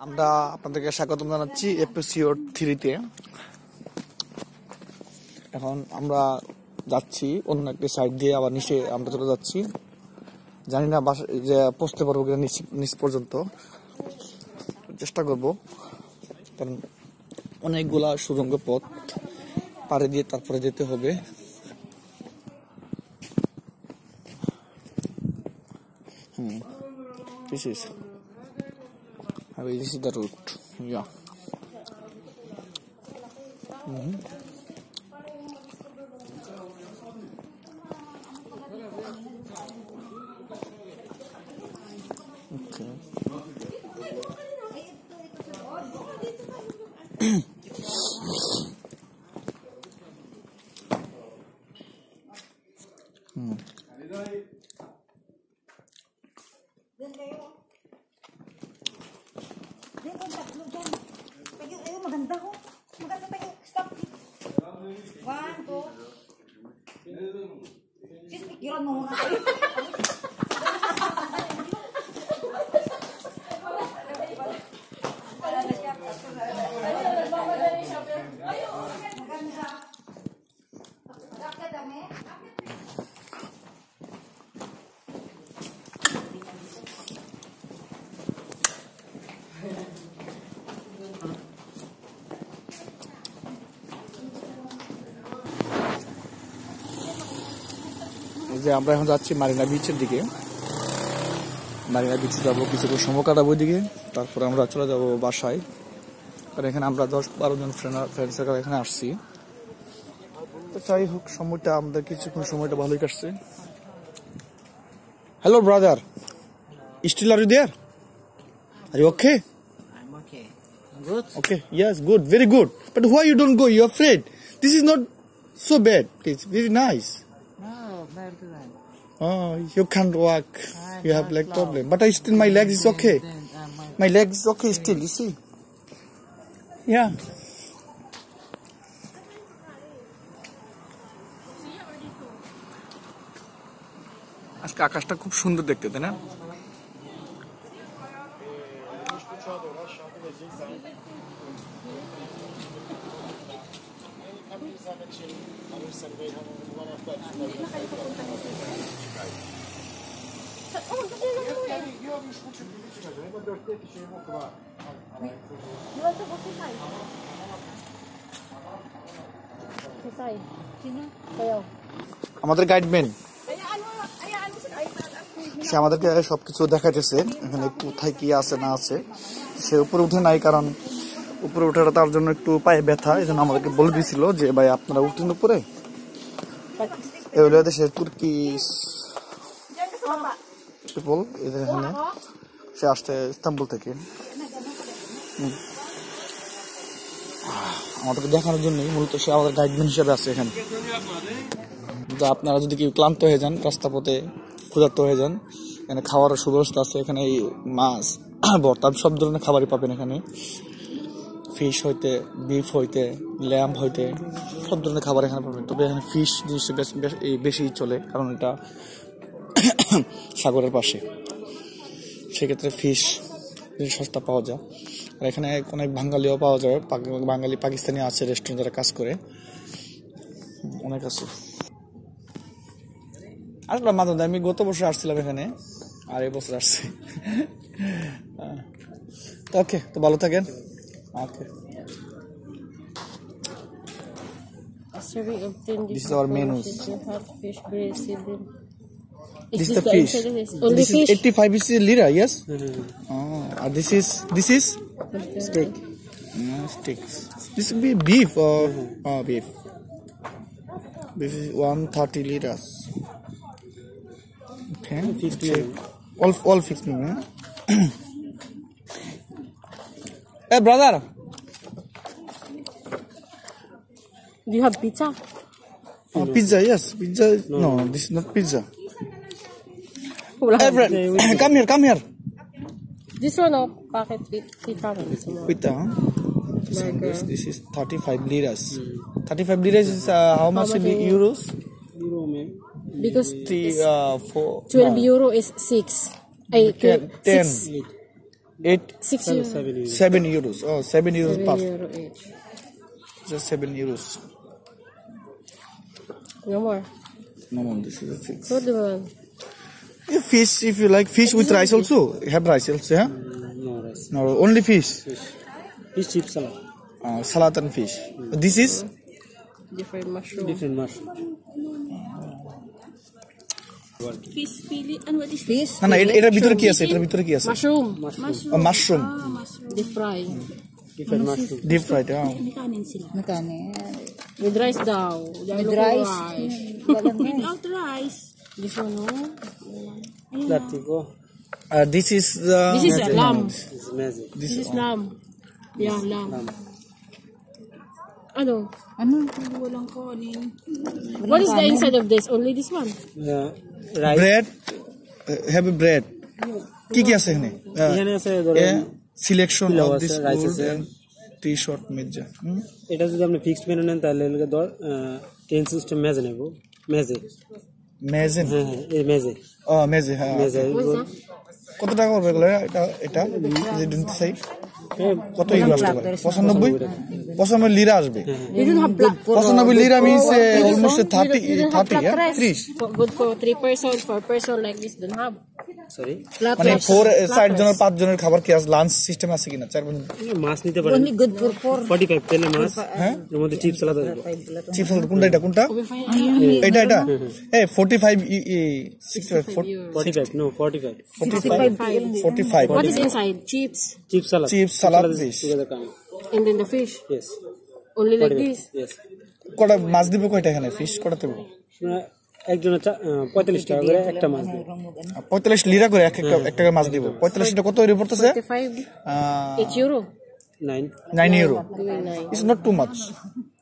আমরা আপনাদেরকে স্বাগতম জানাচ্ছি এপিসিওড থ্রিতে। এখন আমরা যাচ্ছি অন্য একটি সাইড দিয়ে, আবার নিচে আমরা চলে যাচ্ছি। জানি না বাসা যে পৌঁছতে পারব কিনা নিচ পর্যন্ত। চেষ্টা করব। কারণ অনেকগুলা সুরঙ্গ পথ পাড়ে দিয়ে তারপরে যেতে হবে। হুম okay this is the route yeah mm -hmm. okay hmm. যে আমরা এখন যাচ্ছি মারিনা বিচের দিকে মারিনা বিচে যাব কিছুক্ষণ সময় কাটাবো দিকে তারপর আমরা চলে যাব বাসায় কারণ এখানে আমরা দশ বারো জন ফ্রেন্ড ফ্রেন্ড সার্কেল এখানে আসছি তো যাই হোক সময়টা আমাদের কিছুক্ষণ সময়টা ভালোই কাটছে hello brother still are you there are you okay. Good. Okay, yes, good, very good. But why you don't go? You're afraid. This is not so bad. It's very nice. Oh, you can't walk. I You have leg problem. But I still my legs is okay. Then, uh, my, My legs is okay still. You see? Yeah. আজকে আকাশটা খুব সুন্দর দেখতে তাই না আমাদের guide man সে আমাদেরকে সবকিছু দেখাইতেছে, এখানে কোথায় কি আছে না আছে। সে উপরে উঠে নাই কারণ উপরে ওঠাটা তার জন্য একটু পায়ে ব্যথা এই জন্য আমাদেরকে বলে দিয়েছিল যে, ভাই, আপনারা উঠেন উপরে? এই হলো দেশের তুর্কি পিপল এদের এখানে সে আসছে ইস্তাম্বুল থেকে. আমাদেরকে দেখানোর জন্যই মূলত সে আমাদের গাইডম্যান হিসেবে আছে এখানে। তো আপনারা যদি কেউ ক্লান্ত হয়ে যান, রাস্তা পথে ক্ষুধার্ত হয়ে যান, এখানে খাওয়ারও সুব্যবস্থা আছে। এখানে এই মাছ, ভর্তা, সব ধরনের খাবারই পাবেন এখানে। ফিশ হইতে বিফ হইতে ল্যাম্প হইতে, সব ধরনের খাবার এখানে পাবেন। তবে এখানে ফিশ জিনিসটা বেশ চলে, কারণ এটা সাগরের পাশে। সেক্ষেত্রে ফিশ সস্তা পাওয়া যায়। আর এখানে অনেক বাঙালিও পাওয়া যায় বাঙালি পাকিস্তানি আছে রেস্টুরেন্ট যারা কাজ করে। অনেক আছে। আসলাম মধ্যে। আমি গত বছর আসছিলাম এখানে, আর এই বছর আসছি। ওকে তো ভালো থাকেন। Okay Serving of 10 This is our menus. Hot fish, bread, seafood. This is the fish. Only oh, This is fish? 85 is lira, yes? Oh, ah, and this is this is steak. Yeah, steaks. This will be beef or oh, beef. This is 130 liras. Okay. check. All all fixed me. Huh? hey brother, Do you have pizza? uh, pizza yes, pizza. No, this is not pizza. Friend, come here, come here. This one, oh, packet with pizza. This Pita. Huh? This, this is 35 liras. 35 liras is uh, how much in much in- euros? Because The uh, four. 12 no, euro is 6. Ay, Ten- ten. six. Eight, Six euro. seven euros. Oh, seven euros Seven per. euro each. Just seven euros. No more. No more. This is a fix. So the one. Yeah, fish, if you like fish with rice also. Have rice also, yeah? No rice. No, only fish. Fish fish chip salad. Uh, salad and fish. This is Different mushroom. Different mushroom. Fish pili. Ano what is Fish. না না এটা- এটার ভিতরে কি আছে এটার ভিতরে কি আছে Mushroom. Mushroom Deep fry. Different mushroom. Deep fried May kanin sila. Magkano? With rice daw. With rice. Without rice. This one, no? Platico. This is the This is a lamb. It's magic. This is lamb. Yeah, lamb. Ano? Ano? Walang kanin. What is the inside of this? Only this one? Uh, rice. Bread have a bread কি কি আছে এখানে এখানে আছে ধরেন selection of this and টি শর্ট মির্জা এটা যদি আপনি ফিক্সড মেনু নেন তাহলে এলাকা ধর টেন সিস্টেম মেজে নেব মেজে মেজেন হ্যাঁ এই মেজে ও মেজে হ্যাঁ মেজে? কত টাকা পড়বে এগুলো এটা এটা যে দিন চাই কত ইউরো আসতে পারে? পঁচানব্বই? পঁচানব্বই লিরা আসবে। You don't have black. পঁচানব্বই lira means almost You thirty don't- you don't have thirty black rice. ত্রিশ For, good for three person. For a person like this, don't have. Sorry Black মানে rice. Four Black চার rice. জনের পাঁচ জনের খাবার কি আছে লাঞ্চ সিস্টেম আছে কিনা? চার পাঁচ মাছ নিতে পারেন। Only good for four. Forty five তেলে মাছ হ্যাঁ? এর মধ্যে চিপস সালাদ আসবে চিপস কোনটা এটা? কোনটা? এটা এটা? এই forty five six forty five no forty five forty five forty five What is inside? Chips. Chips salad Chips, salad, fish. And then the fish. Yes Only like this. Yes কটা মাছ দিব কয়টা এখানে? ফিশ কটা দেবো? একজনের চা- পঁয়তাল্লিশ টাকা করে একটা মাছ দেবে। পঁয়তাল্লিশ লিরা করে এক একটা এক টাকা মাছ দিব। পঁয়তাল্লিশটা কত ইউরো পড়তেছে? 35. 8 euro. Nine nine euro it's not too much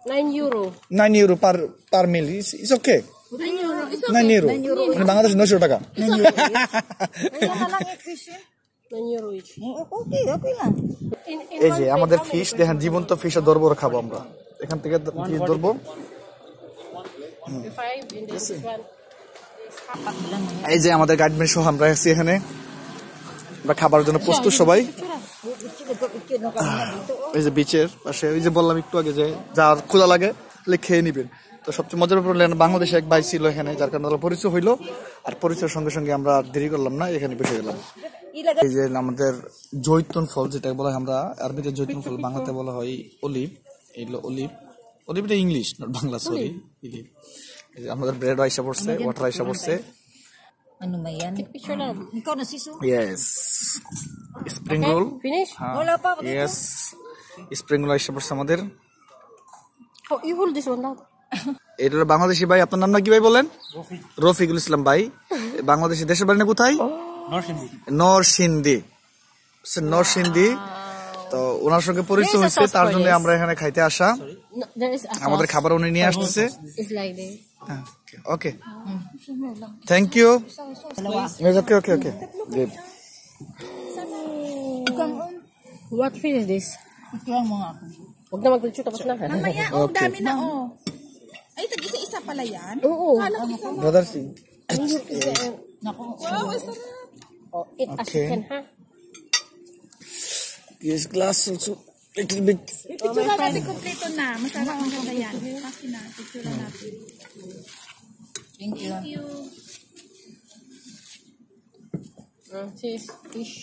9 euro. Nine euro per per meal it's okay nine euro মানে বাংলাদেশ নশো টাকা Ayun na lang yung fish. 9 euro each. Okay, okay lang. In, in এই যে আমাদের fish দেখেন জীবন্ত ফিশে ধরবো খাব আমরা। এখান থেকে ফিশ ধরবো. এই যে আমাদের গাইডম্যান সহ আমরা আছি এখানে। আমরা খাবার জন্য প্রস্তুত সবাই। এই যে বিচের পাশে ওই যে বললাম একটু আগে যে যার খোলা লাগে তাহলে খেয়ে নিবেন। তো সবচেয়ে মজার ব্যাপার হলো বাংলাদেশে এক ভাই ছিল এখানে যার কারণে ওরা পরিচয় হইল। আর পরিচয়ের সঙ্গে সঙ্গে আমরা দেরি করলাম না এখানে বসে গেলাম। এই যে আমাদের জৈতুন ফল যেটা বলা হয় আমরা আরবিতে জৈতুন ফল বাংলাতে বলা হয় অলিভ। এগুলো olive. অলিভটা English not Bangla sorry olive. আমাদের ব্রেড আইসা পড়ছে ওয়াটার আইসা পড়ছে। Ano ba yan? Picture. Ikaw na. Yes Finish? Wala pa. Yes roll আইসা পড়ছে আমাদের। Oh, you hold this one now. এটা বাংলাদেশি ভাই আপনার নাম না কি ভাই বলেন? রফিকুল। ইসলাম ভাই। বাংলাদেশি দেশের বাড়ি না কোথায়? নরসিন্দি নরসিন্দি তো ওনার সঙ্গে পরিচয় হচ্ছে তার জন্য আমরা এখানে খাইতে আসা। আমাদের খাবার উনি নিয়ে আসতেছে। Okay thank you okay okay okay brother Singh Oh, eat as Okay. you can, ha? Yes, glass also little bit. Picture na natin kompleto na. Masarap ang ganda yan. Kasi na, picture na natin. Thank you. Thank you. Uh, cheese, fish.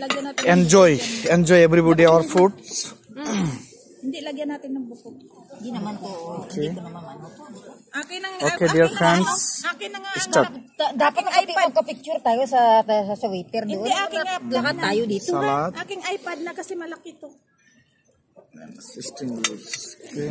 Lagyan natin. Enjoy, enjoy everybody our food. Hindi, lagyan natin ng buko. Hindi naman to. Hindi ko naman ano. Akin ang, Okay, akin dear friends. Akin na nga. ang Start. Dapat magka-picture tayo sa, sa, sa waiter doon. Hindi, akin nga. Lahat tayo dito. Salad. Aking iPad na kasi malaki to. Assisting rules. Okay.